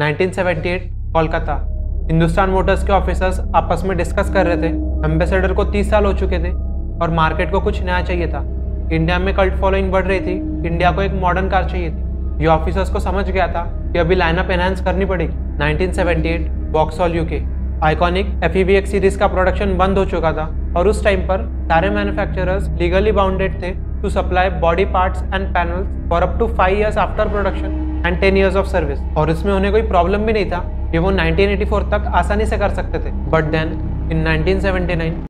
1978 Kolkata. Hindustan Motors के officers आपस में डिस्कस कर रहे थे। एम्बेसडर को 30 साल हो चुके थे और मार्केट को कुछ नया चाहिए था। इंडिया में कल्ट फॉलोइंग बढ़ रही थी। इंडिया को एक मॉडर्न कार चाहिए थी। ये ऑफिसर्स को समझ गया था कि अभी लाइनअप एनहांस करनी पड़ेगी। 1978 Vauxhall UK iconic F series का प्रोडक्शन बंद हो चुका था और उस टाइम पर सारे मैन्युफैक्चरर्स लीगली बाउंडेड थे to supply body parts and panels for up to five years after production and ten years of service और इसमें उन्हें कोई प्रॉब्लम भी नहीं था ये वो 1984 तक आसानी से कर सकते थे. But then in 1979